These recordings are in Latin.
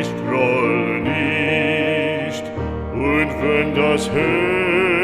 ich groll nicht, und wenn das Herz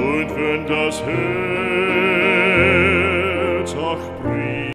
und wenn das Herz